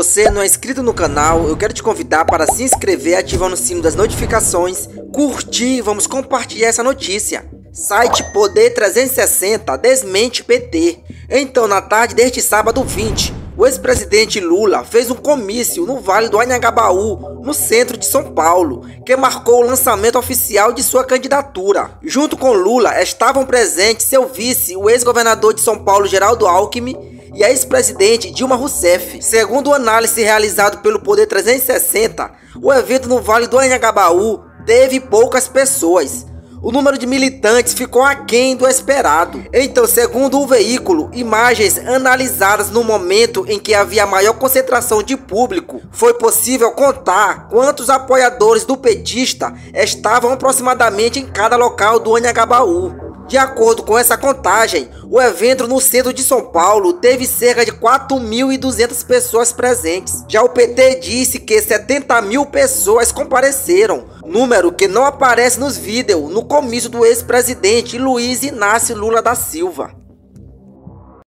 você não é inscrito no canal, eu quero te convidar para se inscrever ativando o sino das notificações, curtir e vamos compartilhar essa notícia. Site Poder 360 desmente PT. Então, na tarde deste sábado 20, o ex-presidente Lula fez um comício no Vale do Anhangabaú, no centro de São Paulo, que marcou o lançamento oficial de sua candidatura. Junto com Lula estavam presentes seu vice, o ex-governador de São Paulo, Geraldo Alckmin, e a ex-presidente Dilma Rousseff. Segundo análise realizado pelo Poder 360, o evento no Vale do Anhangabaú teve poucas pessoas, o número de militantes ficou aquém do esperado. Então, segundo o veículo, imagens analisadas no momento em que havia maior concentração de público, foi possível contar quantos apoiadores do petista estavam aproximadamente em cada local do Anhangabaú. De acordo com essa contagem, o evento no centro de São Paulo teve cerca de 4.200 pessoas presentes. Já o PT disse que 70 mil pessoas compareceram, número que não aparece nos vídeos no comício do ex-presidente Luiz Inácio Lula da Silva.